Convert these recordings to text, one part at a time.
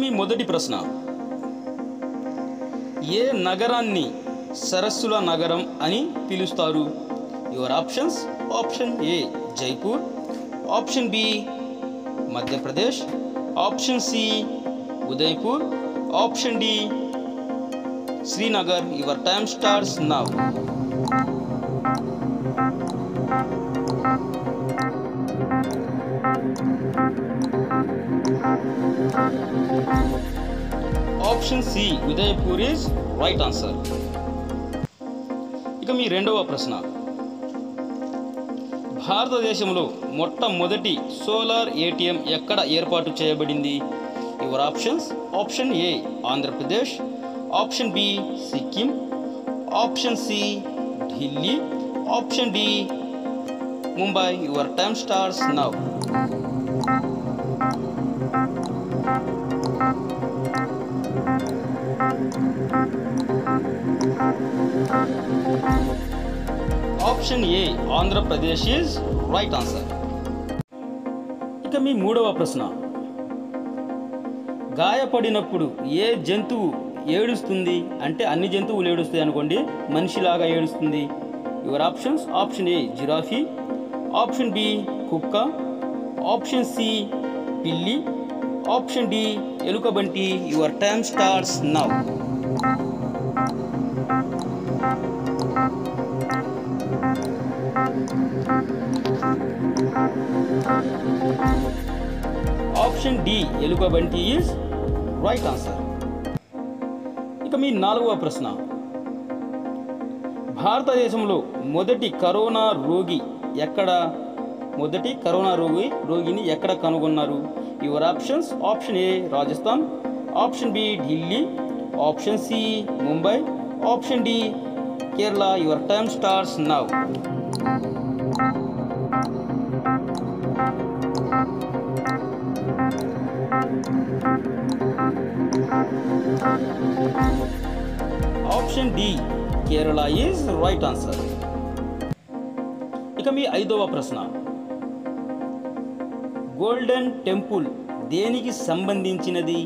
మీ మొదటి ప్రశ్న. ఏ నగరాన్ని సరస్సుల నగరం అని పిలుస్తారు? Your options option A Jaipur option B Madhya Pradesh option C Udaipur option D Srinagar your time starts now option C Udaipur is right answer ఇక మీ రెండవ ప్రశ్న. భారతదేశంలో మొట్టమొదటి సోలార్ ఏటీఎం ఎక్కడ ఏర్పాటు చేయబడింది? Your options option A Andhra Pradesh option B Sikkim option C Delhi option D Mumbai. Your time starts now option A Andhra Pradesh is right answer ఇక మీ మూడవ ప్రశ్న. గాయపడినప్పుడు ఏ జంతువు ఏడుస్తుంది? అంటే అన్ని జంతువులు ఏడుస్తాయి అనుకోండి మనిషిలాగా ఏడుస్తుంది. Your options option A giraffe. Option B కుక్క. ఆప్షన్ సి పిల్లి. Option D ఎలుకబంటి. Your time starts now option D ఎలుక బంటి ఈజ్ రైట్ ఆన్సర్ ఇక మీ నాలుగవ ప్రశ్న. భారతదేశంలో మొదటి కరోనా రోగి ఎక్కడ? మొదటి కరోనా రోగి రోగిని ఎక్కడ కనుగొన్నారు? Your options option A Rajasthan option B Delhi option C Mumbai option D Kerala. Your time starts now option D Kerala is right answer ఇక మీ ఐదవ ప్రశ్న. గోల్డెన్ టెంపుల్ దేనికి సంబంధించినది?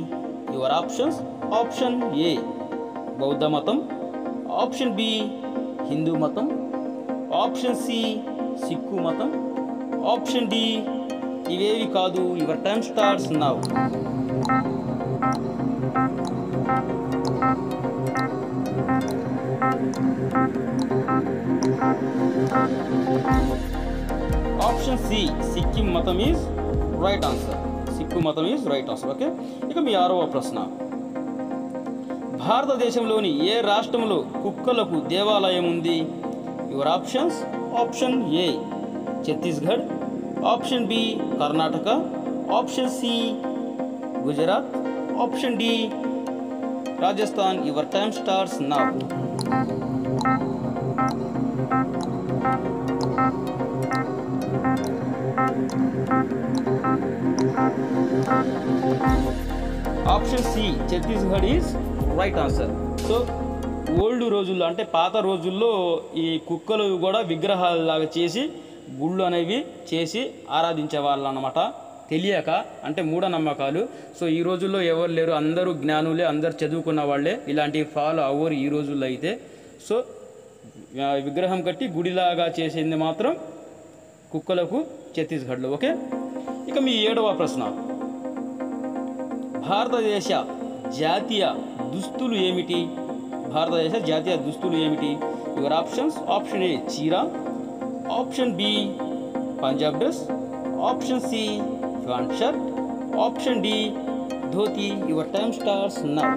యువర్ ఆప్షన్స్ ఆప్షన్ ఏ బౌద్ధ మతం. ఆప్షన్ బి హిందూ మతం. Option C Sikh మతం. ఆప్షన్ డి ఇవేవి కాదు your time starts now option C Sikkim మతం ఈజ్ రైట్ ఆన్సర్. సిక్కు మతం ఈజ్ రైట్ ఆన్సర్ ఓకే? ఇక మీ ఆరవ ప్రశ్న. భారతదేశంలోని ఏ రాష్ట్రంలో కుక్కలకు దేవాలయం ఉంది? Your options option A Chhattisgarh option B Karnataka option C Gujarat option D Rajasthan. Your time starts now option C Chhattisgarh is right answer so old రోజుల్లో అంటే పాత రోజుల్లో ఈ కుక్కలు కూడా విగ్రహాలలాగా చేసి గుళ్ళు అనేవి చేసి ఆరాధించే వాళ్ళు అనమాట తెలియక అంటే మూఢనమ్మకాలు. సో ఈ రోజుల్లో ఎవరు లేరు అందరూ జ్ఞానులే అందరు చదువుకున్న వాళ్ళే. ఇలాంటివి ఫాలో అవ్వరు ఈ రోజుల్లో అయితే. సో విగ్రహం కట్టి గుడిలాగా చేసింది మాత్రం కుక్కలకు ఛత్తీస్గఢ్లో ఓకే? ఇక మీ ఏడవ ప్రశ్న. భారతదేశ జాతీయ దుస్తులు ఏమిటి? భారతదేశ జాతీయ దుస్తులు ఏమిటి? యువర్ ఆప్షన్స్ ఆప్షన్ ఏ చీర. Option B Punjab dress. Option C pant shirt. Option D dhoti. Your time starts now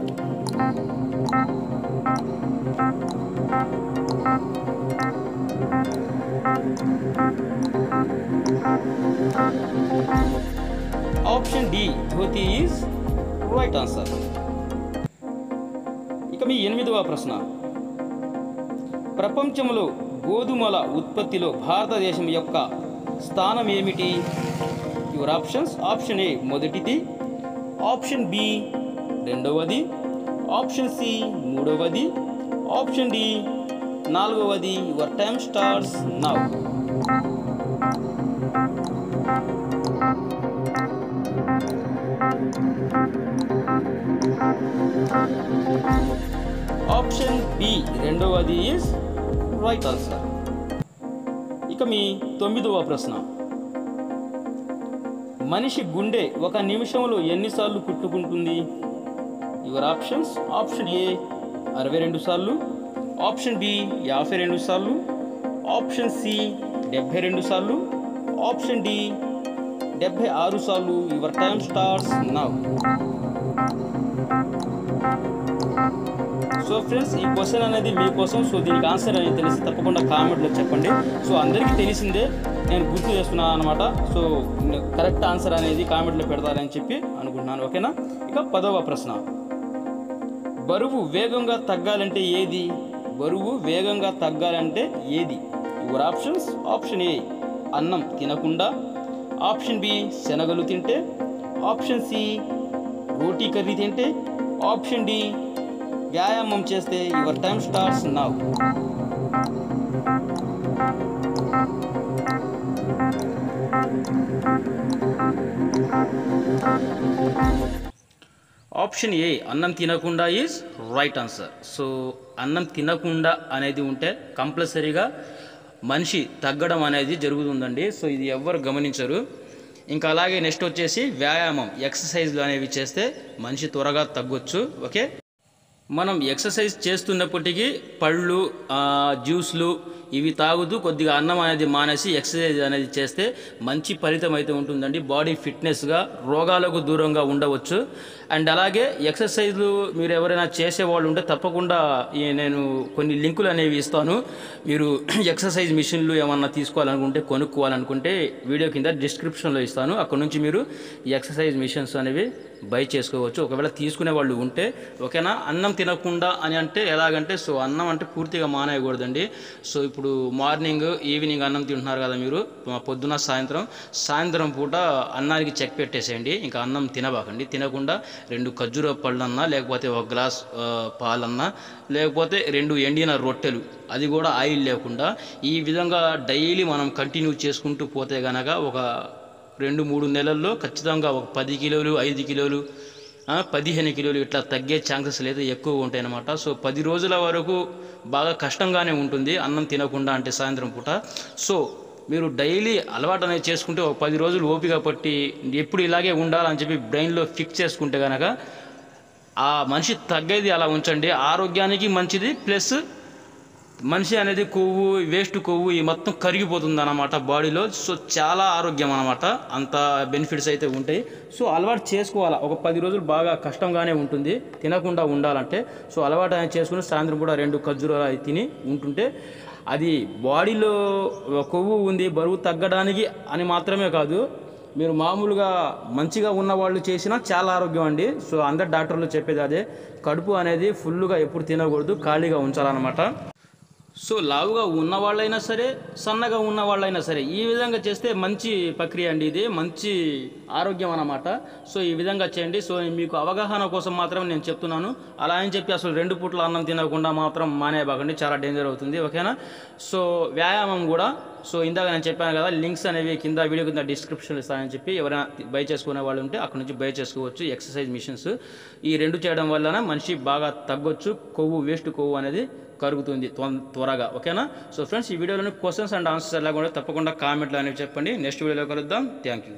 option D dhoti is right answer ఇక మీ ఎనిమిదవ ప్రశ్న. ప్రపంచంలో గోధుమల ఉత్పత్తిలో భారతదేశం యొక్క స్థానం ఏమిటి? యువర్ ఆప్షన్స్ ఆప్షన్ ఏ మొదటిది ఆప్షన్ బి రెండవది ఆప్షన్ సి మూడవది ఆప్షన్ డి నాలుగవది. Your time starts now option B. రెండవది ఈజ్ రైట్ ఆన్సర్ ఇక మీ తొమ్మిదవ ప్రశ్న. మనిషి గుండె ఒక నిమిషంలో ఎన్నిసార్లు కుట్టుకుంటుంది? యువర్ ఆప్షన్స్ ఆప్షన్ ఏ అరవై రెండు సార్లు. ఆప్షన్ బి యాభై రెండు సార్లు. ఆప్షన్ సి డెబ్భై రెండు సార్లు. ఆప్షన్ డి డెబ్భై ఆరు సార్లు. Your time starts now so friends ఈ క్వశ్చన్ అనేది మీకోసం సో దీనికి ఆన్సర్ అనేది తెలిసి తప్పకుండా కామెంట్లో చెప్పండి. సో అందరికీ తెలిసిందే నేను గుర్తు చేస్తున్నాను అనమాట సో కరెక్ట్ ఆన్సర్ అనేది కామెంట్లో పెడతారని చెప్పి అనుకుంటున్నాను ఓకేనా? ఇక పదవ ప్రశ్న. బరువు వేగంగా తగ్గాలంటే ఏది? బరువు వేగంగా తగ్గాలంటే ఏది? యువర్ ఆప్షన్స్ ఆప్షన్ ఏ అన్నం తినకుండా. ఆప్షన్ బి శనగలు తింటే. ఆప్షన్ సి రోటీ కర్రీ తింటే. ఆప్షన్ డి వ్యాయామం చేస్తే your time starts now. Option A అన్నం తినకుండా ఈజ్ రైట్ ఆన్సర్ సో అన్నం తినకుండా అనేది ఉంటే కంపల్సరీగా మనిషి తగ్గడం అనేది జరుగుతుందండి. సో ఇది ఎవ్వరు గమనించరు. ఇంకా అలాగే నెక్స్ట్ వచ్చేసి వ్యాయామం ఎక్సర్సైజ్లు అనేవి చేస్తే మనిషి త్వరగా తగ్గొచ్చు. ఓకే మనం ఎక్సర్సైజ్ చేస్తున్నప్పటికీ పళ్ళు జ్యూస్లు ఇవి తాగుతూ కొద్దిగా అన్నం అనేది మానేసి ఎక్సర్సైజ్ అనేది చేస్తే మంచి ఫలితం అయితే ఉంటుందండి. బాడీ ఫిట్నెస్గా రోగాలకు దూరంగా ఉండవచ్చు. అండ్ అలాగే ఎక్సర్సైజ్లు మీరు ఎవరైనా చేసేవాళ్ళు ఉంటే తప్పకుండా ఈ నేను కొన్ని లింకులు అనేవి ఇస్తాను. మీరు ఎక్సర్సైజ్ మిషన్లు ఏమన్నా తీసుకోవాలనుకుంటే కొనుక్కోవాలనుకుంటే వీడియో కింద డిస్క్రిప్షన్లో ఇస్తాను. అక్కడ నుంచి మీరు ఎక్సర్సైజ్ మిషన్స్ అనేవి బై చేసుకోవచ్చు. ఒకవేళ తీసుకునే వాళ్ళు ఉంటే ఓకేనా? అన్నం తినకుండా అని అంటే ఎలాగంటే సో అన్నం అంటే పూర్తిగా మానేయకూడదండి. సో ఇప్పుడు ఇప్పుడు మార్నింగ్ ఈవినింగ్ అన్నం తింటున్నారు కదా మీరు పొద్దున సాయంత్రం. సాయంత్రం పూట అన్నానికి చెక్ పెట్టేసేయండి ఇంకా అన్నం తినబాకండి. తినకుండా రెండు ఖర్జూర పళ్ళన్నా లేకపోతే ఒక గ్లాస్ పాలన్నా లేకపోతే రెండు ఎండిన రొట్టెలు అది కూడా ఆయిల్ లేకుండా ఈ విధంగా డైలీ మనం కంటిన్యూ చేసుకుంటూ పోతే కనుక ఒక రెండు మూడు నెలల్లో ఖచ్చితంగా ఒక పది కిలోలు ఐదు కిలోలు పదిహేను కిలోలు ఇట్లా తగ్గే ఛాన్సెస్ లేదు ఎక్కువ ఉంటాయి అన్నమాట సో పది రోజుల వరకు బాగా కష్టంగానే ఉంటుంది అన్నం తినకుండా అంటే సాయంత్రం పూట. సో మీరు డైలీ అలవాటు అనేది చేసుకుంటే ఒక పది రోజులు ఓపిక పట్టి ఎప్పుడు ఇలాగే ఉండాలని చెప్పి బ్రెయిన్లో ఫిక్స్ చేసుకుంటే కనుక ఆ మనిషి తగ్గేది అలా ఉంచండి. ఆరోగ్యానికి మంచిది ప్లస్ మనిషి అనేది కొవ్వు వేస్ట్ కొవ్వు ఈ మొత్తం కరిగిపోతుంది అనమాట బాడీలో. సో చాలా ఆరోగ్యం అనమాట అంత బెనిఫిట్స్ అయితే ఉంటాయి. సో అలవాటు చేసుకోవాలా? ఒక పది రోజులు బాగా కష్టంగానే ఉంటుంది. తినకుండా ఉండాలంటే. సో అలవాటు అనేది చేసుకుని సాయంత్రం కూడా రెండు ఖర్జూరాలు తిని ఉంటుంటే అది బాడీలో కొవ్వు ఉంది బరువు తగ్గడానికి అని మాత్రమే కాదు మీరు మామూలుగా మంచిగా ఉన్న వాళ్ళు చేసినా చాలా ఆరోగ్యం అండి. సో అందరు డాక్టర్లు చెప్పేది అదే. కడుపు అనేది ఫుల్గా ఎప్పుడు తినకూడదు ఖాళీగా ఉంచాలన్నమాట. సో లావుగా ఉన్న వాళ్ళైనా సరే సన్నగా ఉన్న వాళ్ళైనా సరే ఈ విధంగా చేస్తే మంచి ప్రక్రియ అండి ఇది మంచి ఆరోగ్యం అన్నమాట. సో ఈ విధంగా చేయండి. సో మీకు అవగాహన కోసం మాత్రం నేను చెప్తున్నాను. అలా అని చెప్పి అసలు రెండు పూట్ల అన్నం తినకుండా మాత్రం మానేయబాకండి. చాలా డేంజర్ అవుతుంది ఓకేనా? సో వ్యాయామం కూడా సో ఇందాక నేను చెప్పాను కదా లింక్స్ అనేవి కింద వీడియో కింద డిస్క్రిప్షన్లో ఇస్తానని చెప్పి ఎవరైనా బై చేసుకునే వాళ్ళు ఉంటే అక్కడ నుంచి బై చేసుకోవచ్చు. ఎక్సర్సైజ్ మిషన్స్ ఈ రెండు చేయడం వలన మనిషి బాగా తగ్గొచ్చు. కొవ్వు వేస్ట్ కొవ్వు అనేది కరుగుతుంది త్వరగా ఓకేనా? సో ఫ్రెండ్స్ ఈ వీడియోలోని క్వశ్చన్స్ అండ్ ఆన్సర్స్ ఎలా కూడా తప్పకుండా కామెంట్లు అనేవి చెప్పండి. నెక్స్ట్ వీడియోలో కలుద్దాం. Thank you